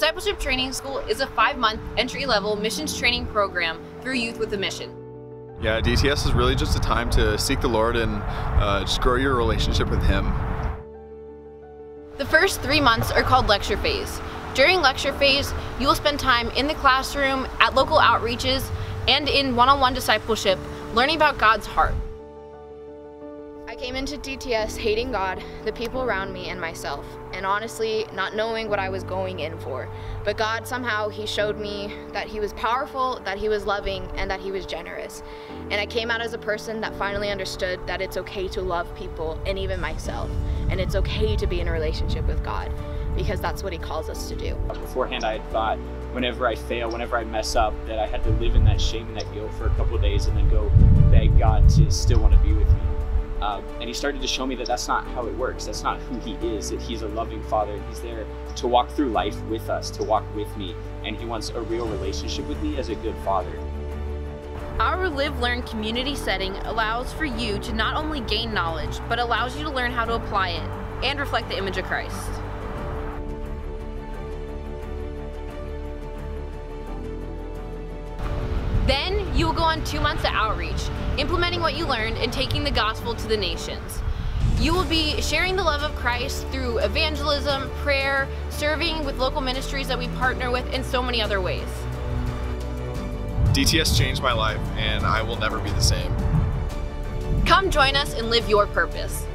Discipleship Training School is a five month entry level missions training program through Youth with a Mission. Yeah, DTS is really just a time to seek the Lord and uh, just grow your relationship with Him. The first three months are called lecture phase. During lecture phase, you will spend time in the classroom, at local outreaches, and in one on one discipleship, learning about God's heart. I came into DTS hating God, the people around me, and myself, and honestly not knowing what I was going in for. But God somehow He showed me that He was powerful, that He was loving, and that He was generous. And I came out as a person that finally understood that it's okay to love people and even myself, and it's okay to be in a relationship with God because that's what He calls us to do. Beforehand, I had thought whenever I fail, whenever I mess up, that I had to live in that shame and that guilt for a couple days and then go beg God to still want to be with me. Um, and he started to show me that that's not how it works. That's not who he is. That he's a loving father. And he's there to walk through life with us, to walk with me. And he wants a real relationship with me as a good father. Our Live Learn community setting allows for you to not only gain knowledge, but allows you to learn how to apply it and reflect the image of Christ. Then you will go on two months of outreach, implementing what you learned and taking the gospel to the nations. You will be sharing the love of Christ through evangelism, prayer, serving with local ministries that we partner with, and so many other ways. DTS changed my life, and I will never be the same. Come join us and live your purpose.